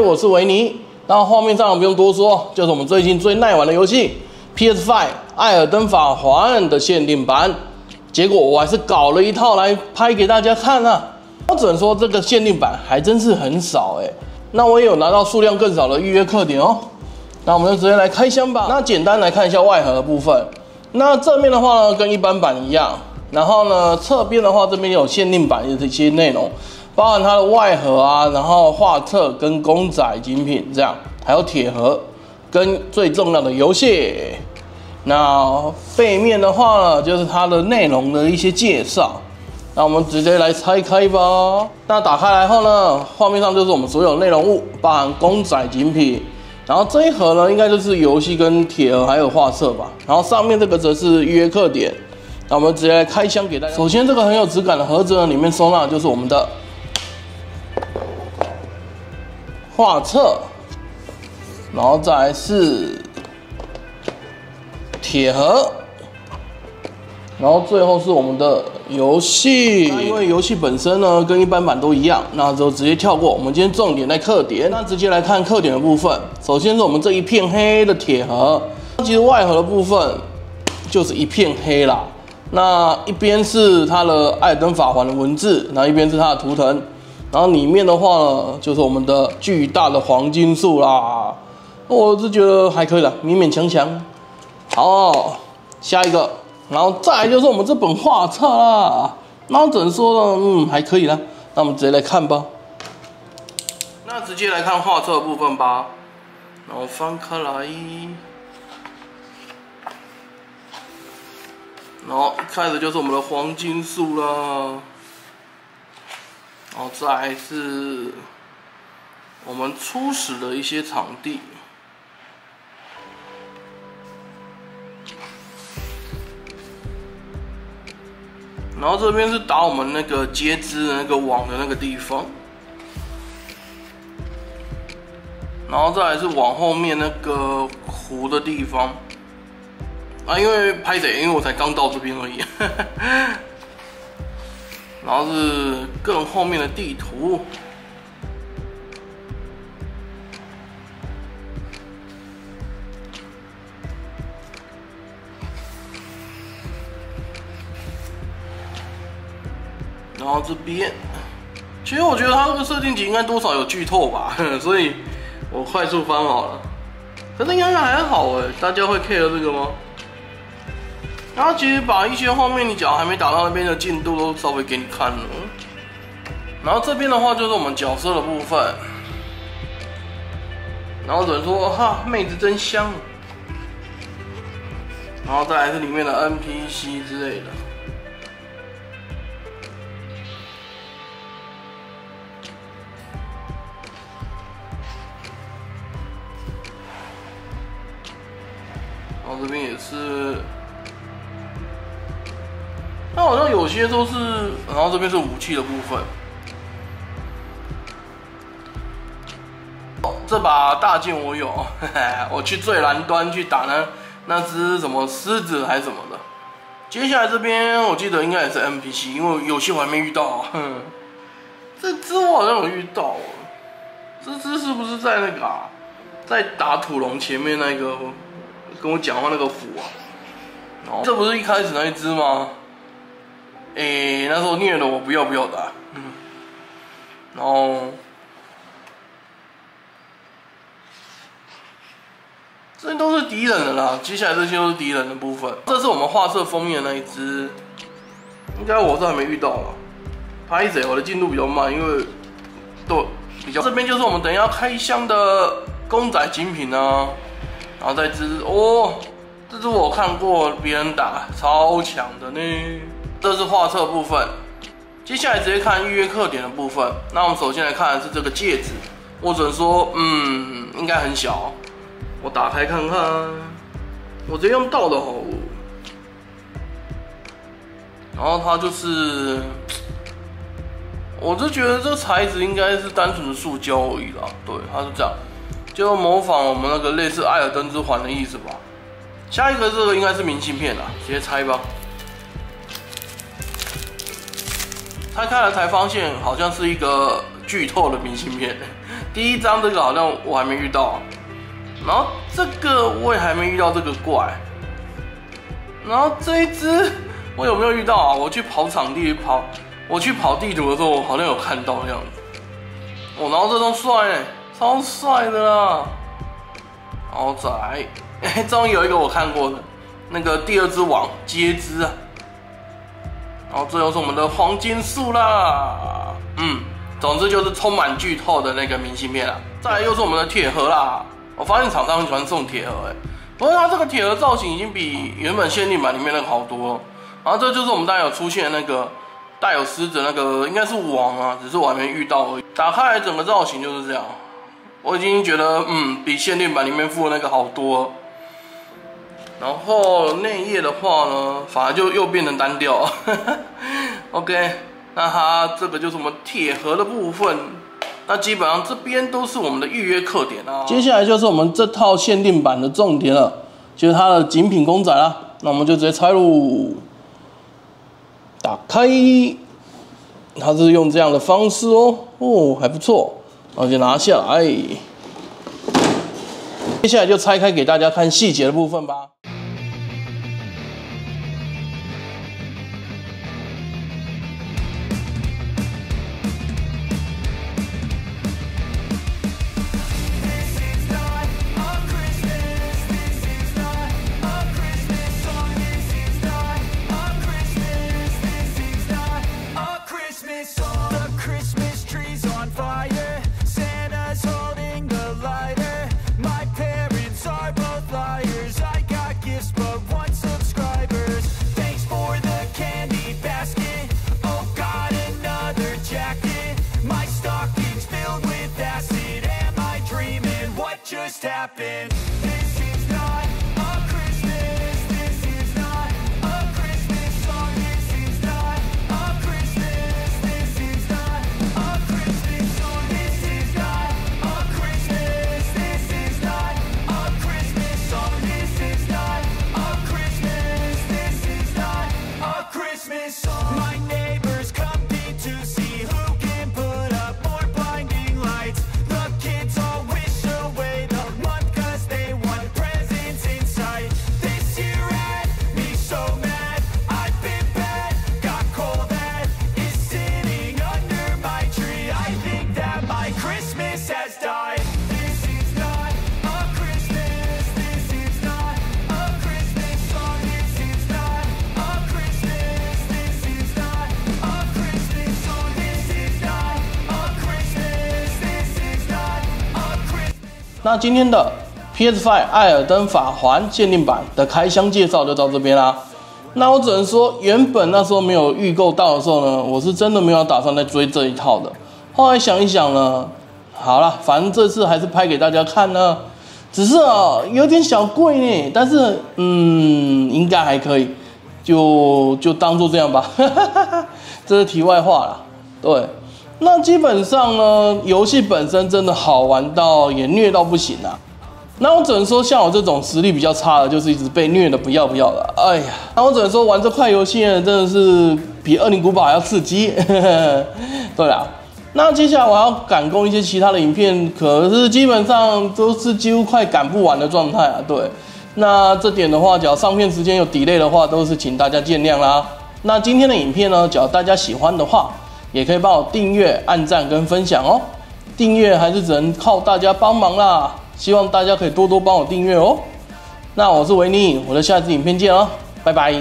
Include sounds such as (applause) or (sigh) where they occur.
我是维尼。那画面上不用多说，就是我们最近最耐玩的游戏《PS5 艾尔登法环》的限定版。结果我还是搞了一套来拍给大家看啊！我只能说这个限定版还真是很少哎。那我也有拿到数量更少的预约客点哦。那我们就直接来开箱吧。那简单来看一下外盒的部分。那正面的话呢，跟一般版一样。然后呢，侧边的话这边有限定版的这些内容。包含它的外盒啊，然后画册跟公仔精品这样，还有铁盒，跟最重要的游戏。那背面的话呢，就是它的内容的一些介绍。那我们直接来拆开吧。那打开来后呢，画面上就是我们所有内容物，包含公仔精品。然后这一盒呢，应该就是游戏跟铁盒还有画册吧。然后上面这个则是约克点。那我们直接来开箱给大家。首先这个很有质感的盒子呢，里面收纳就是我们的。画册，然后再来是铁盒，然后最后是我们的游戏。因为游戏本身呢跟一般版都一样，那就直接跳过。我们今天重点在刻点，那直接来看刻点的部分。首先是我们这一片黑的铁盒，其实外盒的部分就是一片黑啦。那一边是它的艾登法环的文字，然后一边是它的图腾。然后里面的话呢，就是我们的巨大的黄金树啦，我是觉得还可以了，勉勉强强。好，下一个，然后再来就是我们这本画册啦。那只能说呢？嗯，还可以了。那我们直接来看吧。那直接来看画册的部分吧。然后翻开来，然后一开始就是我们的黄金树啦。然后再是我们初始的一些场地，然后这边是打我们那个接枝的那个网的那个地方，然后再来是往后面那个湖的地方，啊，因为拍谁？因为我才刚到这边而已。然后是更后面的地图，然后这边，其实我觉得它这个设定集应该多少有剧透吧，(laughs) 所以我快速翻好了。可是应该还好哎，大家会 care 这个吗？然后其实把一些后面你脚还没打到那边的进度都稍微给你看了。然后这边的话就是我们角色的部分。然后有人说哈，妹子真香。然后再来是里面的 NPC 之类的。然后这边也是。那好像有些都是，然后这边是武器的部分。哦这把大剑我有，(laughs) 我去最南端去打那那只什么狮子还是什么的。接下来这边我记得应该也是 NPC，因为有些我还没遇到。哼 (laughs) 这只我好像有遇到，这只是不是在那个啊，在打土龙前面那个跟我讲话那个虎啊？哦，这不是一开始那一只吗？哎，那时候虐了我不要不要的，嗯，然后这些都是敌人的啦，接下来这些都是敌人的部分。这是我们画册封面的那一只，应该我是还没遇到了。拍谁？我的进度比较慢，因为都比较。这边就是我们等下开箱的公仔精品呢，然后再只哦，这只我看过别人打超强的呢。这是画册部分，接下来直接看预约课点的部分。那我们首先来看的是这个戒指，我只能说，嗯，应该很小。我打开看看，我直接用倒的好。然后它就是，我就觉得这个材质应该是单纯的塑胶而已啦。对，它是这样，就模仿我们那个类似艾尔登之环的意思吧。下一个这个应该是明信片啦，直接拆吧。拆开了才发现，好像是一个剧透的明信片，(laughs) 第一张这个好像我还没遇到，然后这个我也还没遇到这个怪，然后这一只我有没有遇到啊？我去跑场地跑，我去跑地图的时候，我好像有看到的样子。哦，然后这张帅，超帅的啦！然仔，哎，终于有一个我看过的，那个第二只王接之啊。然后最后是我们的黄金树啦，嗯，总之就是充满剧透的那个明信片啦。再来又是我们的铁盒啦，我发现厂商很喜欢送铁盒哎，不过它这个铁盒造型已经比原本限定版里面那个好多。然后这就是我们大家有出现的那个带有狮子那个，应该是王啊，只是我还没遇到而已。打开来整个造型就是这样，我已经觉得嗯，比限定版里面附的那个好多。然后内页的话呢，反而就又变成单调。(laughs) OK，那它这个就是我们铁盒的部分。那基本上这边都是我们的预约课点啊。接下来就是我们这套限定版的重点了，就是它的精品公仔啦。那我们就直接拆喽。打开，它是用这样的方式哦，哦还不错。然后就拿下来。接下来就拆开给大家看细节的部分吧。man. 那今天的 PS5 艾尔登法环限定版的开箱介绍就到这边啦。那我只能说，原本那时候没有预购到的时候呢，我是真的没有打算再追这一套的。后来想一想呢，好了，反正这次还是拍给大家看呢。只是啊，有点小贵呢，但是嗯，应该还可以，就就当做这样吧。(laughs) 这是题外话了，对。那基本上呢，游戏本身真的好玩到也虐到不行啊。那我只能说，像我这种实力比较差的，就是一直被虐的不要不要的。哎呀，那我只能说，玩这块游戏，真的是比《恶灵古堡》还要刺激。(laughs) 对啊，那接下来我要赶工一些其他的影片，可是基本上都是几乎快赶不完的状态啊。对，那这点的话，只要上片时间有 delay 的话，都是请大家见谅啦。那今天的影片呢，只要大家喜欢的话，也可以帮我订阅、按赞跟分享哦。订阅还是只能靠大家帮忙啦，希望大家可以多多帮我订阅哦。那我是维尼，我的下次影片见哦，拜拜。